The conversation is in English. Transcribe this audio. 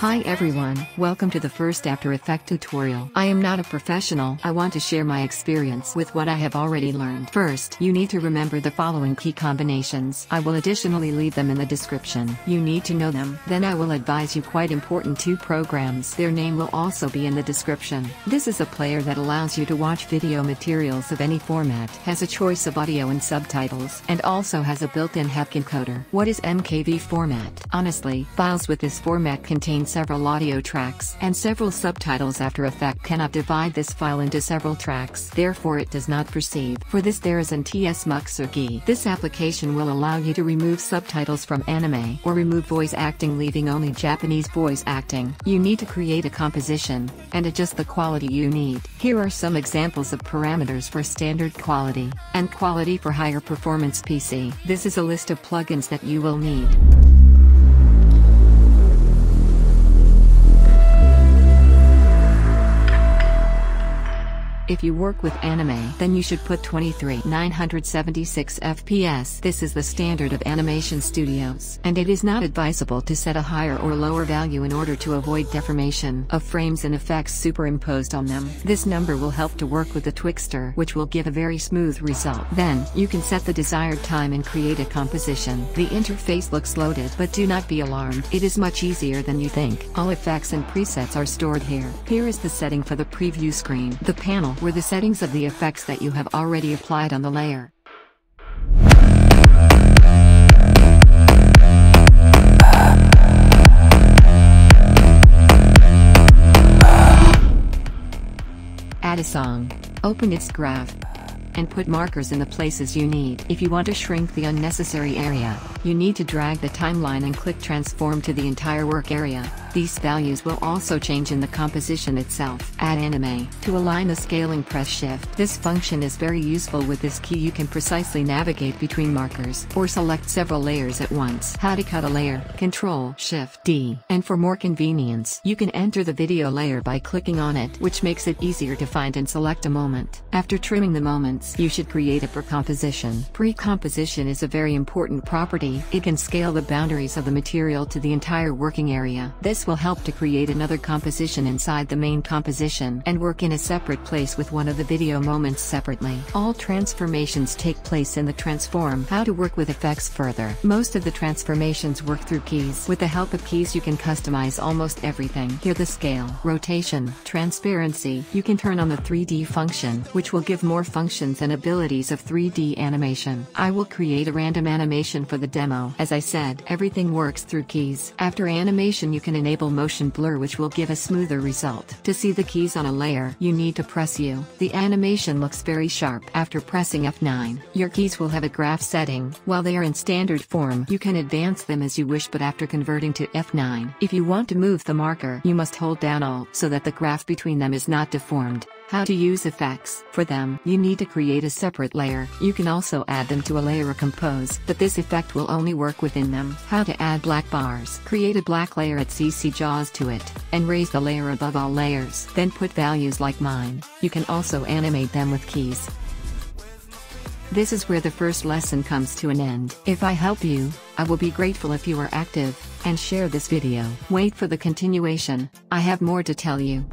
Hi everyone, welcome to the first After Effect tutorial. I am not a professional, I want to share my experience with what I have already learned. First, you need to remember the following key combinations. I will additionally leave them in the description. You need to know them. Then I will advise you quite important two programs. Their name will also be in the description. This is a player that allows you to watch video materials of any format, has a choice of audio and subtitles, and also has a built-in HEC encoder. What is MKV format? Honestly, files with this format contain several audio tracks and several subtitles After Effect cannot divide this file into several tracks therefore it does not perceive. For this there is an tsMuxerGUI. This application will allow you to remove subtitles from anime or remove voice acting leaving only Japanese voice acting. You need to create a composition and adjust the quality you need. Here are some examples of parameters for standard quality and quality for higher performance PC. This is a list of plugins that you will need. If you work with anime, then you should put 23 976 FPS. This is the standard of animation studios, and it is not advisable to set a higher or lower value in order to avoid deformation of frames and effects superimposed on them. This number will help to work with the Twixtor, which will give a very smooth result. Then, you can set the desired time and create a composition. The interface looks loaded, but do not be alarmed. It is much easier than you think. All effects and presets are stored here. Here is the setting for the preview screen. The panel were the settings of the effects that you have already applied on the layer. Add a song. Open its graph and put markers in the places you need. If you want to shrink the unnecessary area, you need to drag the timeline and click transform to the entire work area. These values will also change in the composition itself. Add anime. To align the scaling press shift. This function is very useful with this key you can precisely navigate between markers or select several layers at once. How to cut a layer. Control Shift D. And for more convenience, you can enter the video layer by clicking on it, which makes it easier to find and select a moment. After trimming the moments, you should create a pre-composition. Pre-composition is a very important property. It can scale the boundaries of the material to the entire working area. This this will help to create another composition inside the main composition and work in a separate place with one of the video moments separately. All transformations take place in the transform. How to work with effects further. Most of the transformations work through keys. With the help of keys you can customize almost everything. Here the scale, rotation, transparency. You can turn on the 3D function, which will give more functions and abilities of 3D animation. I will create a random animation for the demo. As I said, everything works through keys. After animation you can enable enable motion blur which will give a smoother result. To see the keys on a layer, you need to press U. The animation looks very sharp. After pressing F9, your keys will have a graph setting. While they are in standard form, you can advance them as you wish but after converting to F9. If you want to move the marker, you must hold down Alt so that the graph between them is not deformed. How to use effects. For them, you need to create a separate layer. You can also add them to a layer or compose, but this effect will only work within them. How to add black bars. Create a black layer at CC JAWS to it, and raise the layer above all layers. Then put values like mine. You can also animate them with keys. This is where the first lesson comes to an end. If I help you, I will be grateful if you are active, and share this video. Wait for the continuation, I have more to tell you.